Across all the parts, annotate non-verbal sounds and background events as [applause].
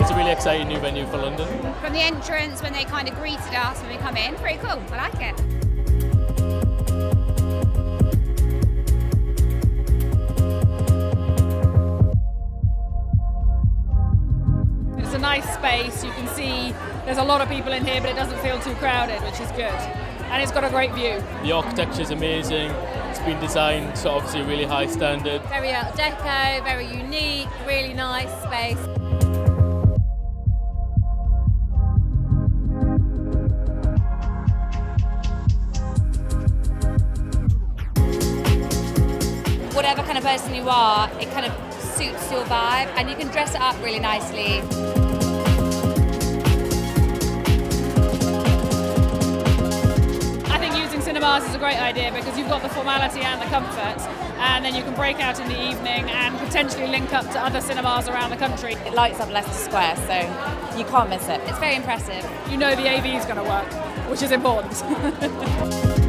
It's a really exciting new venue for London. From the entrance, when they kind of greeted us when we come in, pretty cool. I like it. Nice space. You can see there's a lot of people in here, but it doesn't feel too crowded, which is good. And it's got a great view. The architecture is amazing. It's been designed to obviously a really high standard. Very Art Deco, very unique, really nice space. Whatever kind of person you are, it kind of suits your vibe and you can dress it up really nicely. Think using cinemas is a great idea because you've got the formality and the comfort, and then you can break out in the evening and potentially link up to other cinemas around the country. It lights up Leicester Square, so you can't miss it. It's very impressive. You know the AV is going to work, which is important. [laughs]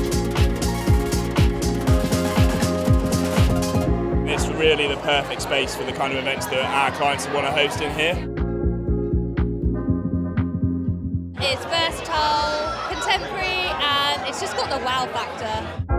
It's really the perfect space for the kind of events that our clients want to host in here. It's versatile, the wow factor.